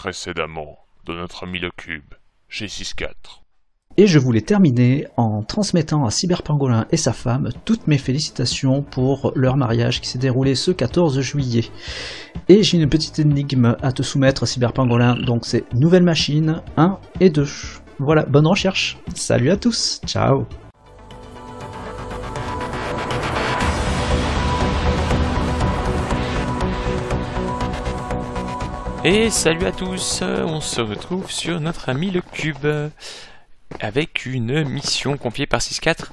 précédemment de notre ami le cube, G64. Et je voulais terminer en transmettant à Cyberpangolin et sa femme toutes mes félicitations pour leur mariage qui s'est déroulé ce 14 juillet. Et j'ai une petite énigme à te soumettre, Cyberpangolin, donc c'est nouvelle machine 1 et 2. Voilà, bonne recherche. Salut à tous, ciao Et salut à tous, on se retrouve sur notre ami le cube avec une mission confiée par 6.4.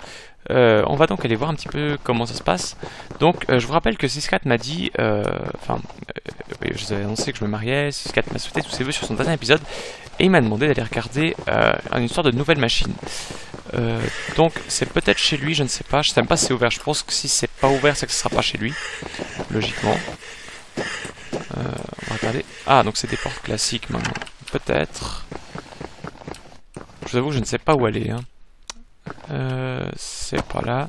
Euh, on va donc aller voir un petit peu comment ça se passe. Donc euh, je vous rappelle que 6.4 m'a dit, euh, enfin, je vous avais annoncé que je me mariais, 6.4 m'a souhaité tous ses vœux sur son dernier épisode, et il m'a demandé d'aller regarder une histoire de nouvelle machine. donc c'est peut-être chez lui, je ne sais pas, je ne sais même pas si c'est ouvert, je pense que si c'est pas ouvert c'est que ce sera pas chez lui, logiquement. Ah, donc c'est des portes classiques maintenant. Peut-être. Je vous avoue, je ne sais pas où aller. Hein. Euh, c'est pas là.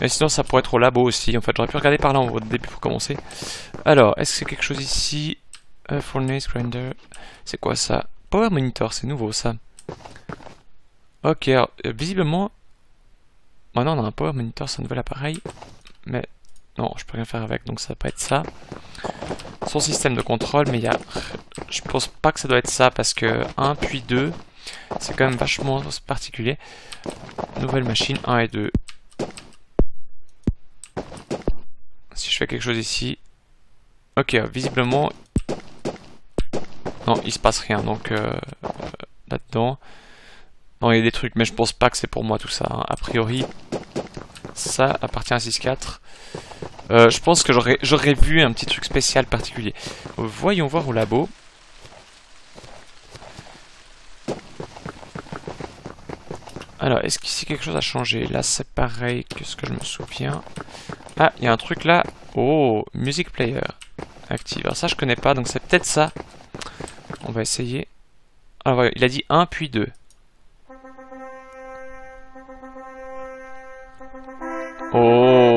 Mais sinon, ça pourrait être au labo aussi. En fait, j'aurais pu regarder par là au début pour commencer. Alors, est-ce que c'est quelque chose ici? Uh, Furnace Grinder. C'est quoi ça? Power Monitor, c'est nouveau ça. Ok, euh, visiblement... Maintenant, on a un Power Monitor, c'est un nouvel appareil. Mais non, je peux rien faire avec, donc ça va pas être ça. Son système de contrôle, mais il y a... Je pense pas que ça doit être ça, parce que 1 puis 2, c'est quand même vachement particulier. Nouvelle machine, 1 et 2. Si je fais quelque chose ici... Ok, visiblement... Non, il se passe rien, donc... Euh, là-dedans... Non, il y a des trucs, mais je pense pas que c'est pour moi tout ça. Hein. A priori, ça appartient à 6.4. Euh, je pense que j'aurais vu un petit truc spécial particulier. Voyons voir au labo. Alors, est-ce qu'ici quelque chose a changé Là, c'est pareil que ce que je me souviens. Ah, il y a un truc là. Oh, Music Player. Active. Alors ça, je connais pas, donc c'est peut-être ça. On va essayer. Alors, il a dit 1 puis 2. Oh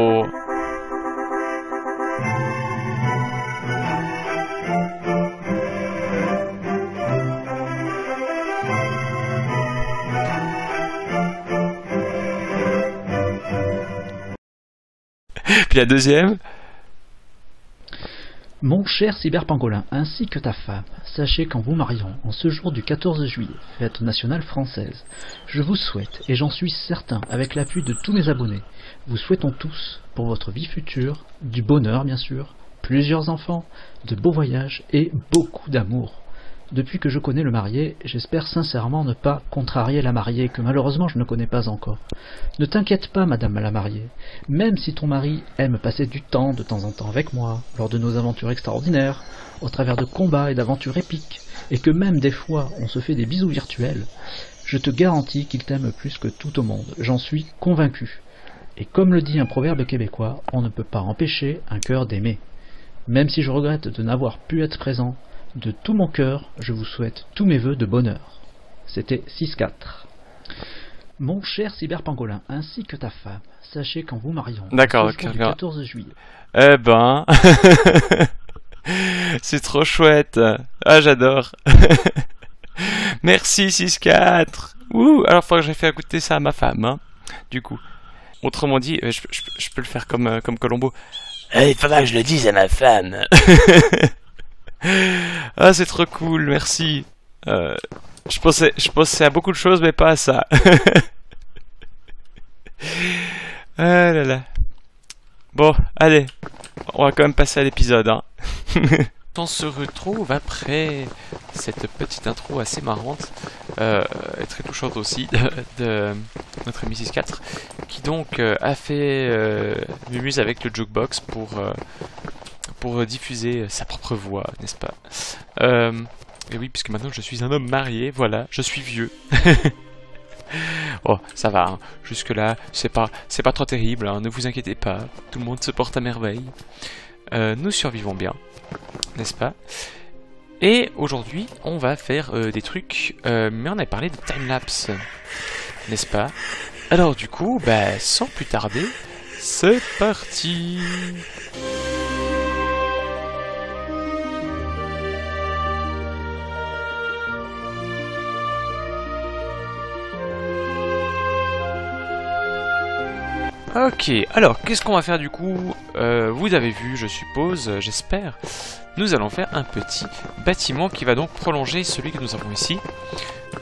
Puis la deuxième. Mon cher cyberpangolin, ainsi que ta femme, sachez qu'en vous mariant, en ce jour du 14 juillet, fête nationale française, je vous souhaite, et j'en suis certain, avec l'appui de tous mes abonnés, vous souhaitons tous, pour votre vie future, du bonheur bien sûr, plusieurs enfants, de beaux voyages et beaucoup d'amour. Depuis que je connais le marié, j'espère sincèrement ne pas contrarier la mariée que malheureusement je ne connais pas encore. Ne t'inquiète pas, madame la mariée. Même si ton mari aime passer du temps de temps en temps avec moi, lors de nos aventures extraordinaires, au travers de combats et d'aventures épiques, et que même des fois on se fait des bisous virtuels, je te garantis qu'il t'aime plus que tout au monde. J'en suis convaincu. Et comme le dit un proverbe québécois, on ne peut pas empêcher un cœur d'aimer. Même si je regrette de n'avoir pu être présent, de tout mon cœur, je vous souhaite tous mes voeux de bonheur. C'était 6-4. Mon cher cyberpangolin, ainsi que ta femme, sachez qu'en vous mariant, D'accord, le 14 juillet. Eh ben, c'est trop chouette. Ah, j'adore. Merci 6-4. Ouh, alors faut que j'ai fait écouter ça à ma femme, hein, du coup. Autrement dit, euh, je, peux le faire comme, euh, comme Colombo. Eh, il faudra que je le dise à ma femme. ah, c'est trop cool, merci. Euh, je, pensais, je pensais à beaucoup de choses, mais pas à ça. ah là là. Bon, allez. On va quand même passer à l'épisode. Hein. On se retrouve après cette petite intro assez marrante euh, et très touchante aussi de, notre ami 4 qui donc euh, a fait euh, Mumuse avec le jukebox pour pour diffuser sa propre voix, n'est-ce pas? Euh, Et oui, puisque maintenant je suis un homme marié, voilà, je suis vieux. oh, ça va, hein. jusque-là, c'est pas, pas trop terrible, hein. ne vous inquiétez pas, tout le monde se porte à merveille. Euh, nous survivons bien, n'est-ce pas? Et aujourd'hui, on va faire euh, des trucs, mais on a parlé de timelapse, n'est-ce pas? Alors du coup, bah, sans plus tarder, c'est parti Ok, alors qu'est-ce qu'on va faire du coup Euh, Vous avez vu, je suppose, euh, j'espère. Nous allons faire un petit bâtiment qui va donc prolonger celui que nous avons ici.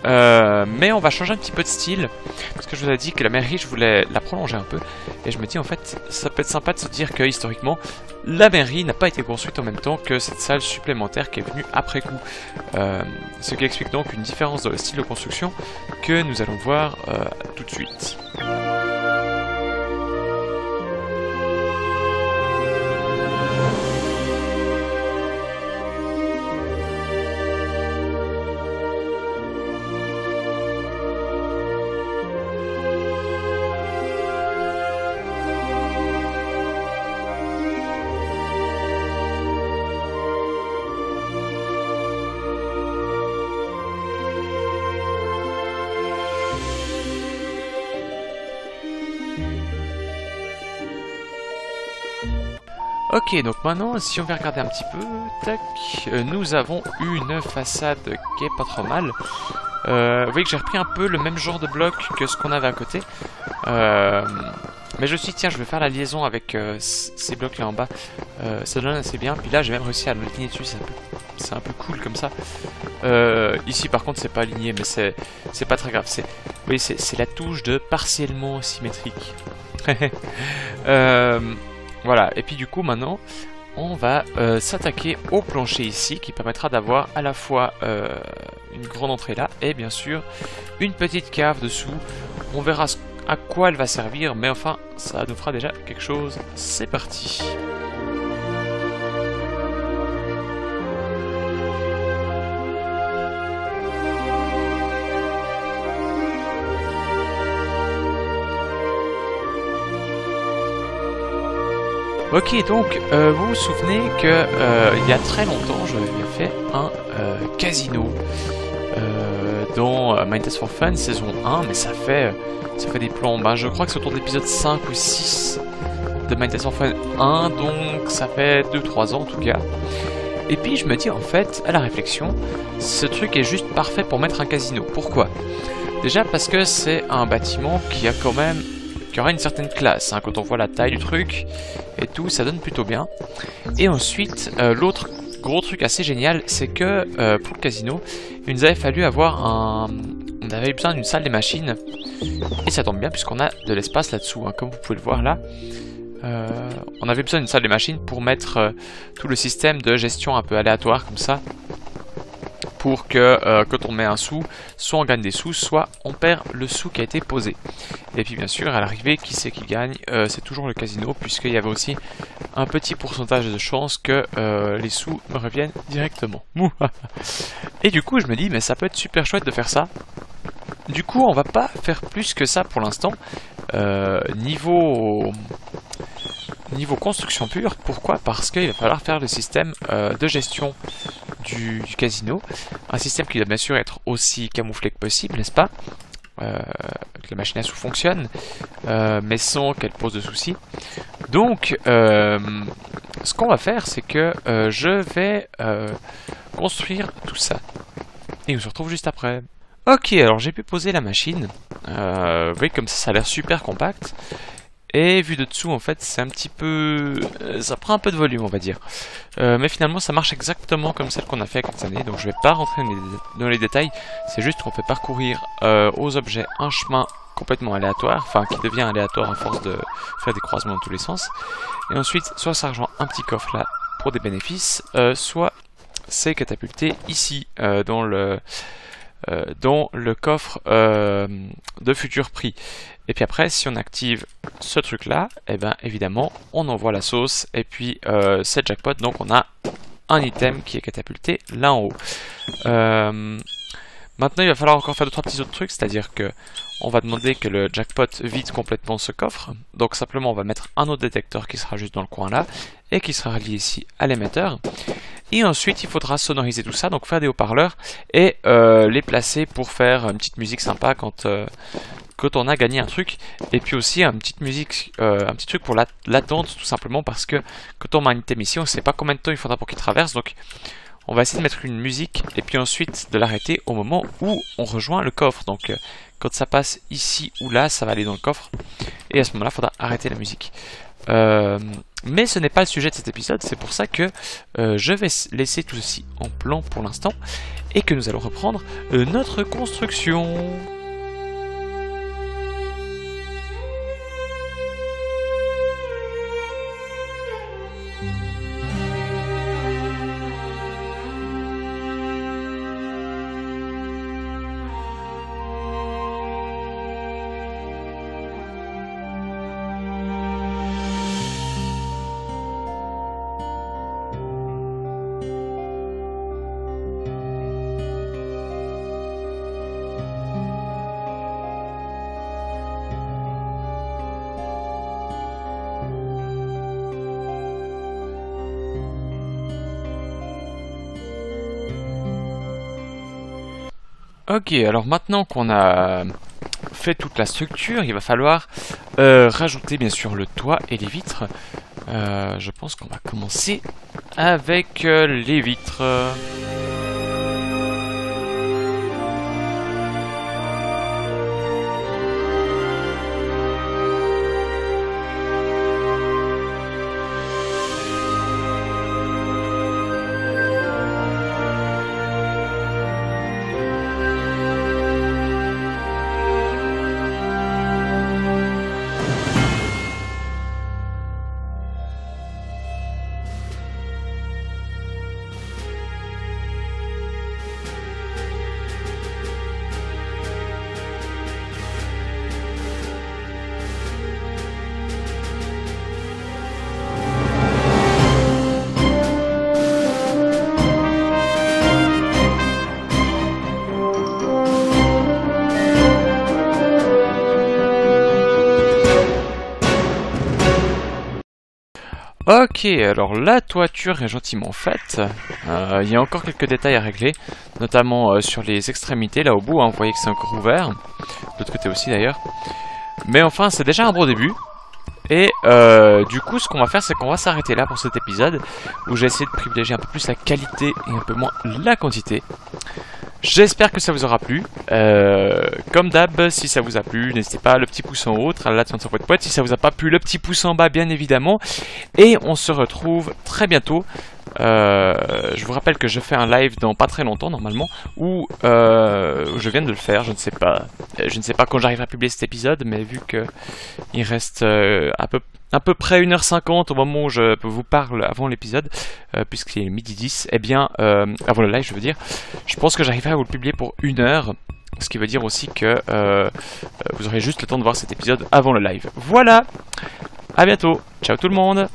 Euh, mais on va changer un petit peu de style. Parce que je vous ai dit que la mairie, je voulais la prolonger un peu. Et je me dis en fait, ça peut être sympa de se dire que historiquement, la mairie n'a pas été construite en même temps que cette salle supplémentaire qui est venue après coup. Ce qui explique donc une différence dans le style de construction que nous allons voir tout de suite. Ok, donc maintenant, si on va regarder un petit peu, tac, euh, nous avons une façade qui est pas trop mal. Euh, vous voyez que j'ai repris un peu le même genre de bloc que ce qu'on avait à côté. Euh, mais je me suis dit, tiens, je vais faire la liaison avec ces blocs là en bas. Ça donne assez bien. Puis là, j'ai même réussi à le ligner dessus, c'est un peu, cool comme ça. Ici, par contre, c'est pas aligné, mais c'est, pas très grave. Vous voyez, c'est la touche de partiellement symétrique. euh, voilà, et puis du coup maintenant, on va euh, s'attaquer au plancher ici, qui permettra d'avoir à la fois euh, une grande entrée là, et bien sûr une petite cave dessous. On verra à quoi elle va servir, mais enfin, ça nous fera déjà quelque chose. C'est parti Ok, donc euh, vous vous souvenez que euh, il y a très longtemps, j'avais fait un euh, casino dans Test for Fun saison 1, mais ça fait ça fait des plans. Ben, je crois que c'est autour de l'épisode 5 ou 6 de Test for Fun 1, donc ça fait 2-3 ans en tout cas. Et puis je me dis en fait, à la réflexion, ce truc est juste parfait pour mettre un casino. Pourquoi? Déjà parce que c'est un bâtiment qui a quand même qui aura une certaine classe. hein. Quand on voit la taille du truc et tout, ça donne plutôt bien. Et ensuite, euh, l'autre gros truc assez génial, c'est que euh, pour le casino, il nous avait fallu avoir un... On avait besoin d'une salle des machines. Et ça tombe bien puisqu'on a de l'espace là-dessous, hein, comme vous pouvez le voir là. Euh, on avait besoin d'une salle des machines pour mettre tout le système de gestion un peu aléatoire comme ça. Pour que euh, quand on met un sou, soit on gagne des sous, soit on perd le sou qui a été posé. Et puis bien sûr, à l'arrivée, qui c'est qui gagne? Euh, C'est toujours le casino, puisqu'il y avait aussi un petit pourcentage de chance que euh, les sous me reviennent directement. Et du coup, je me dis, mais ça peut être super chouette de faire ça. Du coup, on va pas faire plus que ça pour l'instant. Niveau construction pure, pourquoi? Parce qu'il va falloir faire le système de gestion du, casino. Un système qui doit bien sûr être aussi camouflé que possible, n'est-ce pas? Euh, que la machine à sous fonctionne, euh, mais sans qu'elle pose de soucis. Donc, euh, ce qu'on va faire, c'est que je vais construire tout ça. Et on se retrouve juste après. Ok, alors j'ai pu poser la machine. Vous voyez, comme ça, ça a l'air super compact. Et vu de dessous, en fait, c'est un petit peu... euh, Ça prend un peu de volume, on va dire. Euh, mais finalement, ça marche exactement comme celle qu'on a fait il y a quelques années. Donc je vais pas rentrer dans les, détails. C'est juste qu'on fait parcourir euh, aux objets un chemin complètement aléatoire. Enfin, qui devient aléatoire à force de faire des croisements dans tous les sens. Et ensuite, soit ça rejoint un petit coffre là pour des bénéfices, soit c'est catapulté ici dans le... euh, dans le coffre euh, de futur prix. Et puis après, si on active ce truc là, et ben évidemment, on envoie la sauce et puis euh, c'est jackpot. Donc on a un item qui est catapulté là en haut. Maintenant, il va falloir encore faire deux trois petits autres trucs, c'est-à-dire que on va demander que le jackpot vide complètement ce coffre. Donc simplement, on va mettre un autre détecteur qui sera juste dans le coin là et qui sera relié ici à l'émetteur. Et ensuite, il faudra sonoriser tout ça, donc faire des haut-parleurs et euh, les placer pour faire une petite musique sympa quand euh, quand on a gagné un truc, et puis aussi une petite musique, euh, un petit truc pour la- l'attente, tout simplement parce que quand on met un item ici, on ne sait pas combien de temps il faudra pour qu'il traverse, on va essayer de mettre une musique et puis ensuite de l'arrêter au moment où on rejoint le coffre. Donc euh, quand ça passe ici ou là, ça va aller dans le coffre. Et à ce moment-là, il faudra arrêter la musique. Euh, mais ce n'est pas le sujet de cet épisode, c'est pour ça que euh, je vais laisser tout ceci en plan pour l'instant et que nous allons reprendre notre construction. Ok, alors maintenant qu'on a fait toute la structure, il va falloir euh, rajouter bien sûr le toit et les vitres. Euh, je pense qu'on va commencer avec euh, les vitres. Ok, alors la toiture est gentiment faite. Euh, Il y a encore quelques détails à régler, notamment euh, sur les extrémités, là au bout, hein, vous voyez que c'est encore ouvert. De l'autre côté aussi d'ailleurs. Mais enfin, c'est déjà un bon début. Et euh, du coup, ce qu'on va faire, c'est qu'on va s'arrêter là pour cet épisode, où j'ai essayé de privilégier un peu plus la qualité et un peu moins la quantité. J'espère que ça vous aura plu. Euh, comme d'hab, si ça vous a plu, n'hésitez pas le petit pouce en haut, tralala, poète poète. Si ça vous a pas plu, le petit pouce en bas, bien évidemment. Et on se retrouve très bientôt. Euh, je vous rappelle que je fais un live dans pas très longtemps normalement, où euh, je viens de le faire. Je ne sais pas, je ne sais pas quand j'arriverai à publier cet épisode, mais vu que il reste euh, à peu à peu près 1h50 au moment où je vous parle avant l'épisode, euh, puisqu'il est midi 10, eh bien, avant le live, je veux dire, je pense que j'arriverai à vous le publier pour une heure. Ce qui veut dire aussi que vous aurez juste le temps de voir cet épisode avant le live. Voilà À bientôt Ciao tout le monde